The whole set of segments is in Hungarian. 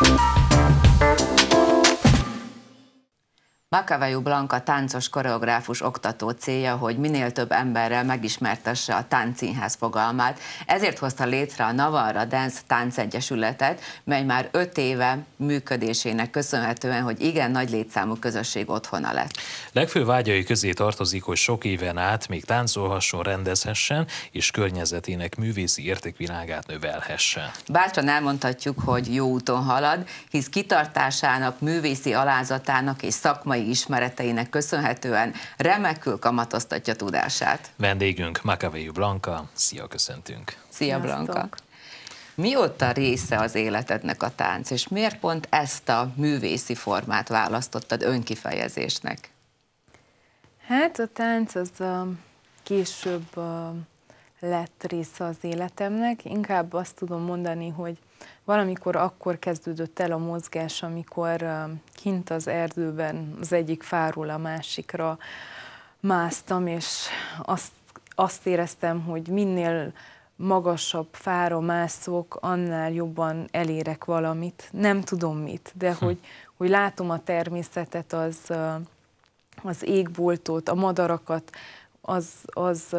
Bye. Makavaju Blanka táncos koreográfus oktató célja, hogy minél több emberrel megismertesse a táncszínház fogalmát, ezért hozta létre a Navarra Dance Táncegyesületet, mely már öt éve működésének köszönhetően, hogy igen nagy létszámú közösség otthona lett. Legfő vágyai közé tartozik, hogy sok éven át még táncolhasson, rendezhessen, és környezetének művészi értékvilágát növelhessen. Bátran elmondhatjuk, hogy jó úton halad, hisz kitartásának, művészi alázatának és szakmai szakmai ismereteinek köszönhetően remekül kamatoztatja tudását. Vendégünk Makavéju Blanka, szia, köszöntünk. Szia Blanka. Mióta része az életednek a tánc, és miért pont ezt a művészi formát választottad önkifejezésnek? Hát a tánc az uh, később uh, lett része az életemnek. Inkább azt tudom mondani, hogy Valamikor akkor kezdődött el a mozgás, amikor kint az erdőben az egyik fáról a másikra másztam, és azt, azt éreztem, hogy minél magasabb fára mászok, annál jobban elérek valamit. Nem tudom mit, de hm. hogy, hogy látom a természetet, az, az égboltot, a madarakat, az, az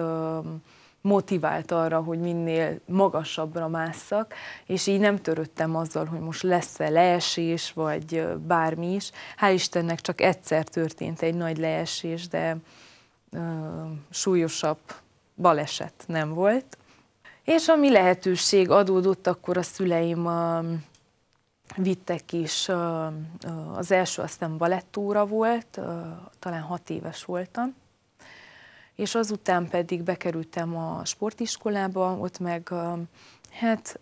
motivált arra, hogy minél magasabbra másszak, és így nem törődtem azzal, hogy most lesz-e leesés, vagy bármi is. Hál' Istennek csak egyszer történt egy nagy leesés, de ö, súlyosabb baleset nem volt. És ami lehetőség adódott, akkor a szüleim ö, vittek is, az első aztán balettúra volt, talán hat éves voltam, és azután pedig bekerültem a sportiskolába, ott meg hát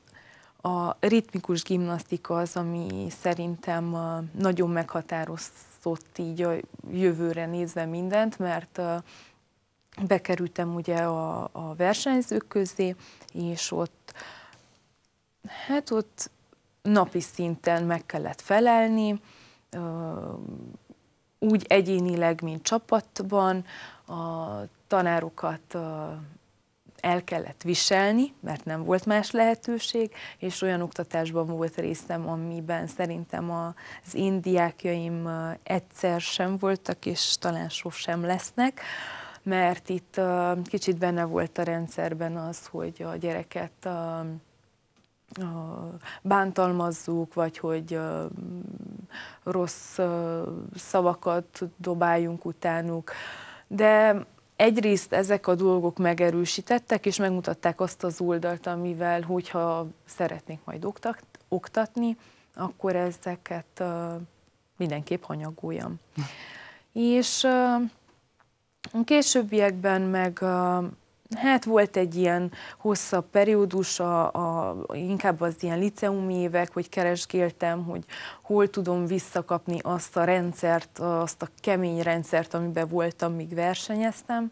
a ritmikus gimnasztika az, ami szerintem nagyon meghatározott így a jövőre nézve mindent, mert bekerültem ugye a, a versenyzők közé, és ott hát ott napi szinten meg kellett felelni, úgy egyénileg, mint csapatban, a tanárokat el kellett viselni, mert nem volt más lehetőség, és olyan oktatásban volt részem, amiben szerintem az én diákjaim egyszer sem voltak, és talán sosem lesznek, mert itt kicsit benne volt a rendszerben az, hogy a gyereket bántalmazzuk, vagy hogy rossz szavakat dobáljunk utánuk, de egyrészt ezek a dolgok megerősítettek, és megmutatták azt az oldalt, amivel, hogyha szeretnék majd oktatni, akkor ezeket mindenképp hanyagoljam. és uh, későbbiekben meg Hát volt egy ilyen hosszabb periódus, a, a, inkább az ilyen liceumi évek, hogy keresgéltem, hogy hol tudom visszakapni azt a rendszert, azt a kemény rendszert, amiben voltam, míg versenyeztem,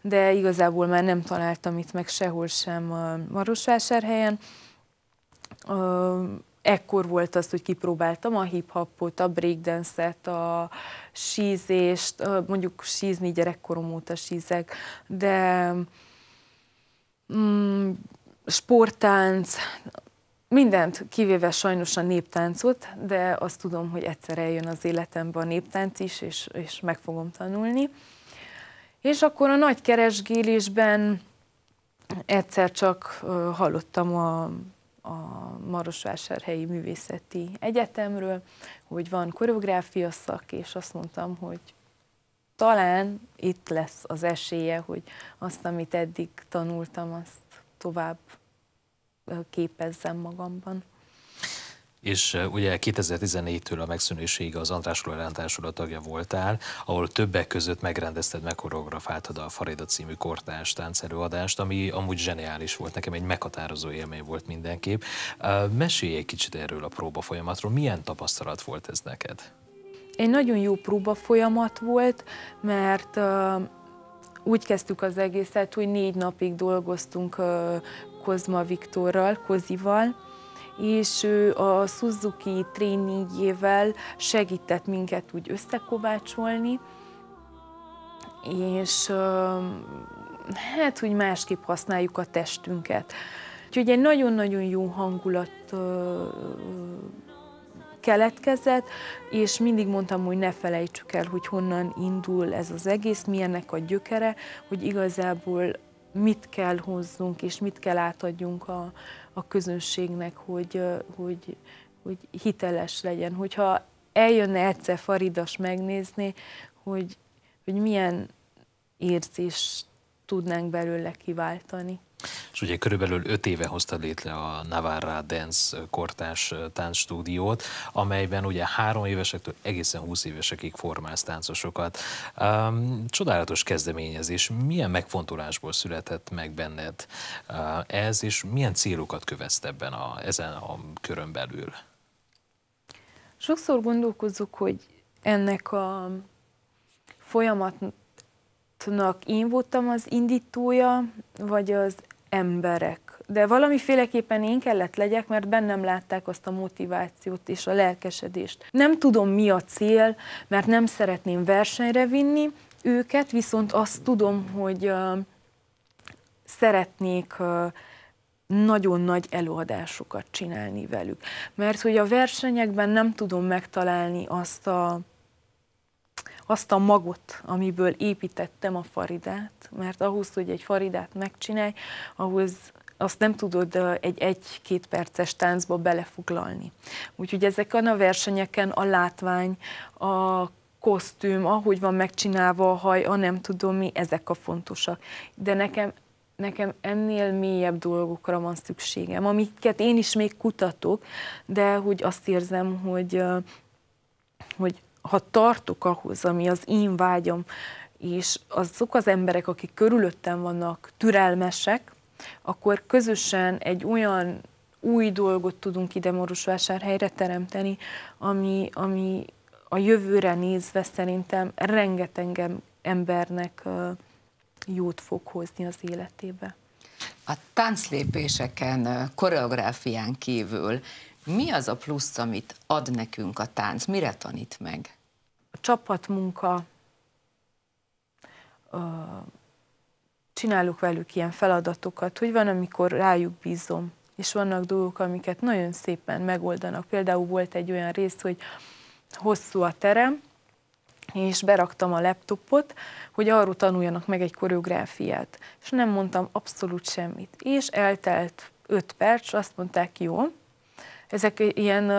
de igazából már nem találtam itt meg sehol sem Marosvásárhelyen. Ekkor volt az, hogy kipróbáltam a hip-hopot, a breakdance-et, a sízést, mondjuk sízni gyerekkorom óta sízek, de mm, sporttánc, mindent, kivéve sajnos a néptáncot, de azt tudom, hogy egyszer eljön az életembe a néptánc is, és, és meg fogom tanulni. És akkor a nagy keresgélésben egyszer csak hallottam a, a Marosvásárhelyi Művészeti Egyetemről, hogy van koreográfia szak, és azt mondtam, hogy talán itt lesz az esélye, hogy azt, amit eddig tanultam, azt tovább képezzem magamban. És ugye 2014-től a megszűnéséig az András a tagja voltál, ahol többek között megrendezted, megkoreografáltad a Farida című kortárs táncerőadást, ami amúgy zseniális volt, nekem egy meghatározó élmény volt mindenképp. Mesélj egy kicsit erről a próba folyamatról, milyen tapasztalat volt ez neked? Egy nagyon jó próba folyamat volt, mert úgy kezdtük az egészet, hogy négy napig dolgoztunk Kozma Viktorral, Kozival, és ő a Suzuki tréningjével segített minket úgy összekovácsolni, és hát, hogy másképp használjuk a testünket. Úgyhogy egy nagyon-nagyon jó hangulat keletkezett, és mindig mondtam, hogy ne felejtsük el, hogy honnan indul ez az egész, milyennek a gyökere, hogy igazából mit kell hozzunk, és mit kell átadjunk a, a közönségnek, hogy, hogy, hogy hiteles legyen. Hogyha eljönne egyszer Faridas megnézni, hogy, hogy milyen érzést tudnánk belőle kiváltani. És ugye körülbelül öt éve hozta létre a Navarra Dance kortás táncstúdiót, amelyben ugye három évesektől egészen 20 évesekig formálsz táncosokat. Um, csodálatos kezdeményezés. Milyen megfontolásból született meg benned uh, ez, és milyen célokat követsz ebben a, ezen a körön belül? Sokszor gondolkozok, hogy ennek a folyamatnak én voltam az indítója, vagy az emberek. De valamiféleképpen én kellett legyek, mert bennem látták azt a motivációt és a lelkesedést. Nem tudom, mi a cél, mert nem szeretném versenyre vinni őket, viszont azt tudom, hogy uh, szeretnék uh, nagyon nagy előadásokat csinálni velük. Mert hogy a versenyekben nem tudom megtalálni azt a azt a magot, amiből építettem a faridát, mert ahhoz, hogy egy faridát megcsinálj, ahhoz azt nem tudod egy egy-két perces táncba belefoglalni. Úgyhogy ezeken a versenyeken a látvány, a kosztüm, ahogy van megcsinálva a haj, a nem tudom mi, ezek a fontosak. De nekem, nekem ennél mélyebb dolgokra van szükségem, amiket én is még kutatok, de hogy azt érzem, hogy, hogy ha tartok ahhoz, ami az én vágyom, és azok az emberek, akik körülöttem vannak, türelmesek, akkor közösen egy olyan új dolgot tudunk ide Marosvásárhelyre teremteni, ami, ami a jövőre nézve szerintem rengeteg embernek jót fog hozni az életébe. A tánclépéseken, koreográfián kívül mi az a plusz, amit ad nekünk a tánc? Mire tanít meg? A csapatmunka, csinálok velük ilyen feladatokat, hogy van, amikor rájuk bízom, és vannak dolgok, amiket nagyon szépen megoldanak. Például volt egy olyan rész, hogy hosszú a terem, és beraktam a laptopot, hogy arról tanuljanak meg egy koreográfiát. És nem mondtam abszolút semmit. És eltelt öt perc, azt mondták, jó, ezek ilyen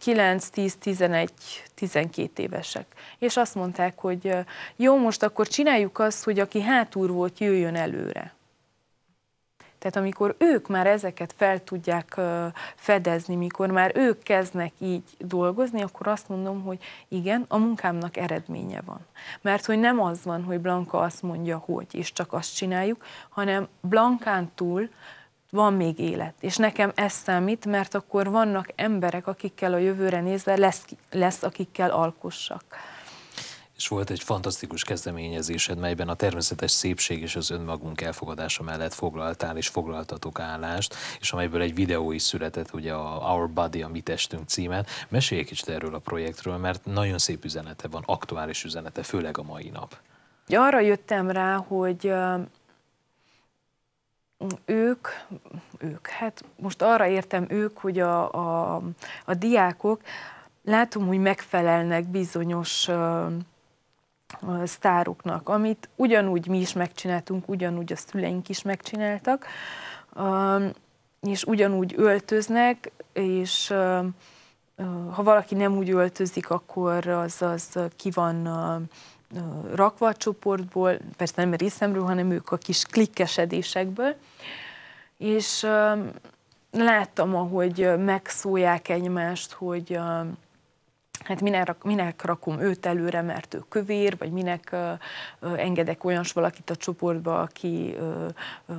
9, 10, 11, 12 évesek. És azt mondták, hogy jó, most akkor csináljuk azt, hogy aki hátul volt, jöjjön előre. Tehát amikor ők már ezeket fel tudják fedezni, mikor már ők kezdnek így dolgozni, akkor azt mondom, hogy igen, a munkámnak eredménye van. Mert hogy nem az van, hogy Blanka azt mondja, hogy, és csak azt csináljuk, hanem Blankán túl van még élet. És nekem ez számít, mert akkor vannak emberek, akikkel a jövőre nézve lesz, lesz akikkel alkossak. És volt egy fantasztikus kezdeményezésed, melyben a természetes szépség és az önmagunk elfogadása mellett foglaltál és foglaltatok állást, és amelyből egy videó is született, ugye a Our Body, a Mi Testünk címen. Mesélj egy kicsit erről a projektről, mert nagyon szép üzenete van, aktuális üzenete, főleg a mai nap. Arra jöttem rá, hogy ők, ők, hát most arra értem ők, hogy a, a, a diákok, látom, hogy megfelelnek bizonyos uh, sztároknak, amit ugyanúgy mi is megcsináltunk, ugyanúgy a szüleink is megcsináltak, uh, és ugyanúgy öltöznek, és uh, ha valaki nem úgy öltözik, akkor az, az ki van rakva a csoportból, persze nem részemről, hanem ők a kis klikkesedésekből, és láttam, ahogy megszólják egymást, hogy hát minek, minek rakom őt előre, mert ő kövér, vagy minek uh, engedek olyans valakit a csoportba, aki uh,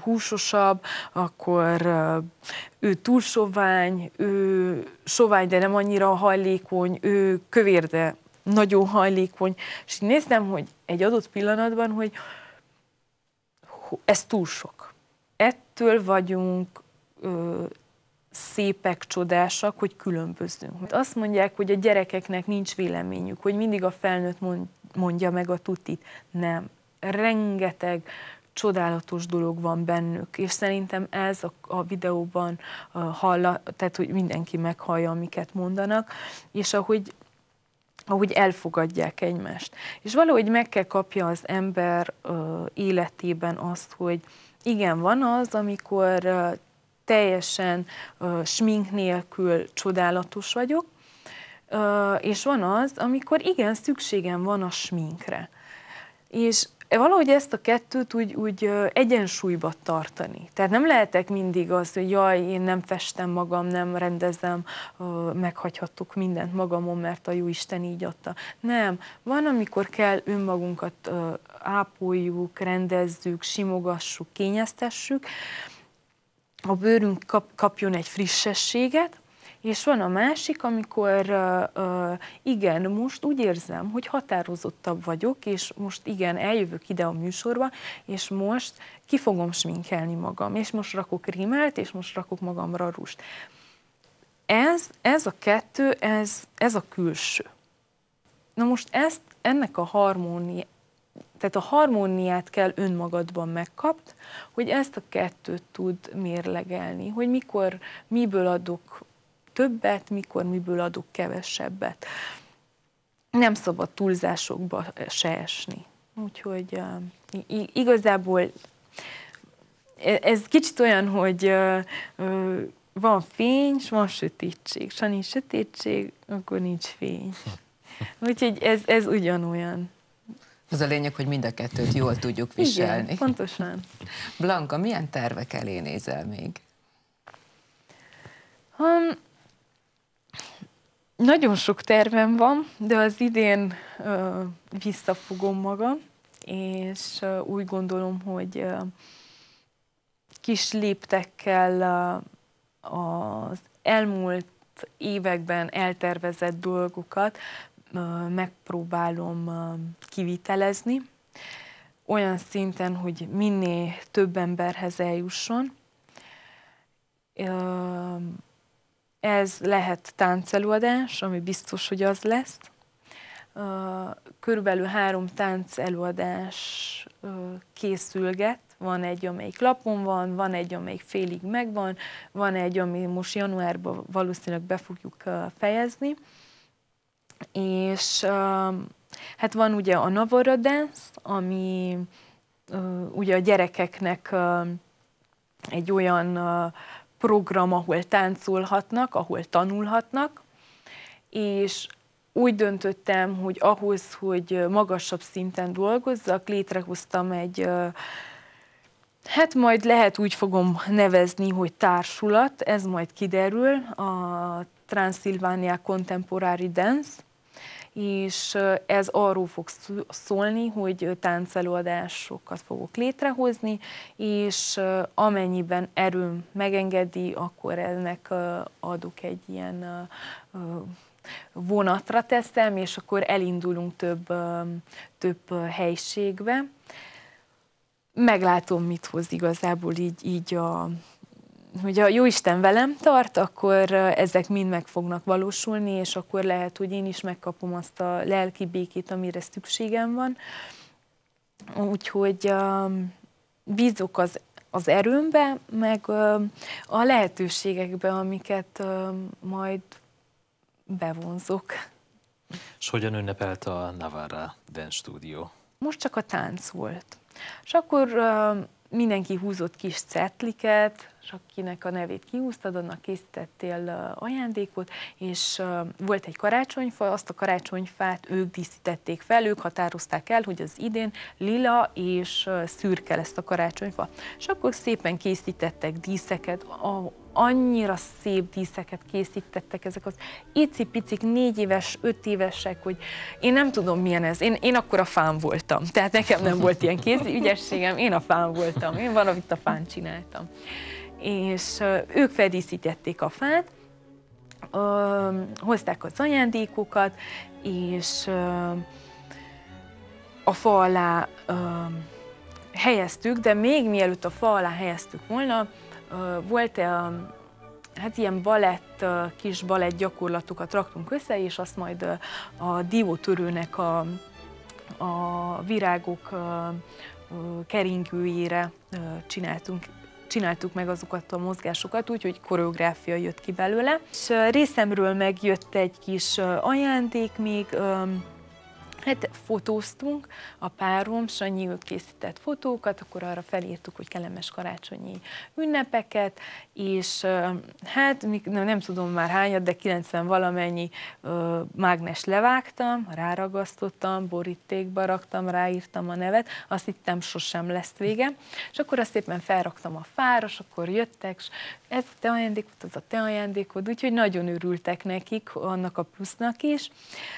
húsosabb, akkor ő túl sovány, ő sovány, de nem annyira hajlékony, ő kövér, de nagyon hajlékony, és néztem, hogy egy adott pillanatban, hogy ez túl sok. Ettől vagyunk ö, szépek, csodásak, hogy különbözünk. Azt mondják, hogy a gyerekeknek nincs véleményük, hogy mindig a felnőtt mondja meg a tutit. Nem. Rengeteg csodálatos dolog van bennük, és szerintem ez a, a videóban halla, tehát hogy mindenki meghallja, amiket mondanak, és ahogy ahogy elfogadják egymást. És valahogy meg kell kapja az ember életében azt, hogy igen, van az, amikor teljesen ö, smink nélkül csodálatos vagyok, és van az, amikor igen, szükségem van a sminkre. És valahogy ezt a kettőt úgy, úgy egyensúlyba tartani. Tehát nem lehetek mindig az, hogy jaj, én nem festem magam, nem rendezem, meghagyhattuk mindent magamon, mert a jó Isten így adta. Nem. Van, amikor kell önmagunkat ápoljuk, rendezzük, simogassuk, kényeztessük, a bőrünk kap, kapjon egy frissességet, és van a másik, amikor igen, most úgy érzem, hogy határozottabb vagyok, és most igen, eljövök ide a műsorba, és most ki fogom sminkelni magam, és most rakok rímelt, és most rakok magamra rust. Ez, ez a kettő, ez, ez a külső. Na most ezt, ennek a harmónia, tehát a harmóniát kell önmagadban megkapt, hogy ezt a kettőt tud mérlegelni, hogy mikor, miből adok többet, mikor miből adok kevesebbet. Nem szabad túlzásokba se esni. Úgyhogy igazából e, ez kicsit olyan, hogy van fény, és van sötétség. És ha nincs sötétség, akkor nincs fény. Úgyhogy ez, ez ugyanolyan. Az a lényeg, hogy mind a kettőt jól tudjuk viselni. Igen, pontosan. Blanka, milyen tervek elé nézel még? Um, nagyon sok tervem van, de az idén uh, visszafogom magam, és uh, úgy gondolom, hogy uh, kis léptekkel uh, az elmúlt években eltervezett dolgokat uh, megpróbálom uh, kivitelezni, olyan szinten, hogy minél több emberhez eljusson. Uh, ez lehet táncelőadás, ami biztos, hogy az lesz. Körülbelül három táncelőadás készülget. Van egy, amelyik lapon van, van egy, amelyik félig megvan, van egy, ami most januárban valószínűleg be fogjuk fejezni. És hát van ugye a Navara Dance, ami ugye a gyerekeknek egy olyan program, ahol táncolhatnak, ahol tanulhatnak, és úgy döntöttem, hogy ahhoz, hogy magasabb szinten dolgozzak, létrehoztam egy, hát majd lehet úgy fogom nevezni, hogy társulat, ez majd kiderül, a Transylvania Contemporary Dance, és ez arról fog szólni, hogy táncelőadásokat fogok létrehozni, és amennyiben erőm megengedi, akkor ennek adok egy ilyen vonatra teszem, és akkor elindulunk több, több helységbe. Meglátom, mit hoz igazából így, így a, hogy a Jóisten velem tart, akkor ezek mind meg fognak valósulni, és akkor lehet, hogy én is megkapom azt a lelki békét, amire szükségem van. Úgyhogy bízok az, az erőmbe, meg a lehetőségekbe, amiket majd bevonzok. És hogyan ünnepelt a Navarra Dance Studio? Most csak a tánc volt. És akkor mindenki húzott kis cetliket, és akinek a nevét kihúztad, annak készítettél ajándékot, és volt egy karácsonyfa, azt a karácsonyfát ők díszítették fel, ők határozták el, hogy az idén lila és szürke lesz a karácsonyfa. És akkor szépen készítettek díszeket, a, annyira szép díszeket készítettek ezek az icipicik, négy éves, öt évesek, hogy én nem tudom milyen ez. Én, én akkor a fán voltam, tehát nekem nem volt ilyen kézi ügyességem, én a fán voltam, én valamit a fán csináltam és ők feldíszítették a fát, hozták az ajándékokat, és a fa alá helyeztük, de még mielőtt a fa alá helyeztük volna, volt a hát ilyen balett, kis balett gyakorlatokat raktunk össze, és azt majd a diótörőnek a, a virágok keringőjére csináltunk csináltuk meg azokat a mozgásokat, úgyhogy koreográfia jött ki belőle. És részemről megjött egy kis ajándék még, Hát fotóztunk, a párom, Sanyi, ő készített fotókat, akkor arra felírtuk, hogy kellemes karácsonyi ünnepeket, és hát nem tudom már hányat, de 90 valamennyi mágnes levágtam, ráragasztottam, borítékba raktam, ráírtam a nevet, azt hittem sosem lesz vége, és akkor azt szépen felraktam a fára, és akkor jöttek, és ez a te ajándékod, az a te ajándékod, úgyhogy nagyon örültek nekik, annak a plusznak is,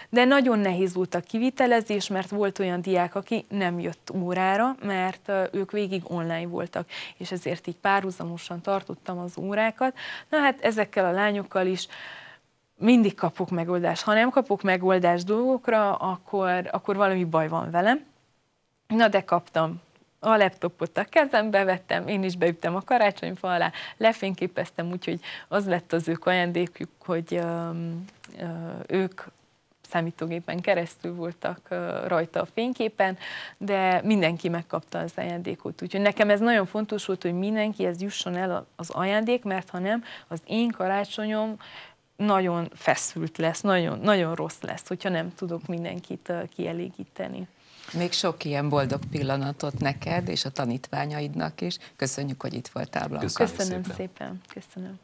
de nagyon nehéz volt a kivitelezés, mert volt olyan diák, aki nem jött órára, mert ők végig online voltak, és ezért így párhuzamosan tartottam az órákat. Na hát ezekkel a lányokkal is mindig kapok megoldást. Ha nem kapok megoldást dolgokra, akkor, akkor valami baj van velem. Na de kaptam a laptopot a kezembe vettem, én is beüttem a karácsonyfa alá, lefényképeztem, úgyhogy az lett az ők ajándékük, hogy ö, ö, ők számítógépen keresztül voltak rajta a fényképen, de mindenki megkapta az ajándékot. Úgyhogy nekem ez nagyon fontos volt, hogy mindenki ez jusson el az ajándék, mert ha nem, az én karácsonyom nagyon feszült lesz, nagyon, nagyon rossz lesz, hogyha nem tudok mindenkit kielégíteni. Még sok ilyen boldog pillanatot neked és a tanítványaidnak is. Köszönjük, hogy itt voltál, Blanka. Köszönöm, Köszönöm szépen. szépen. Köszönöm.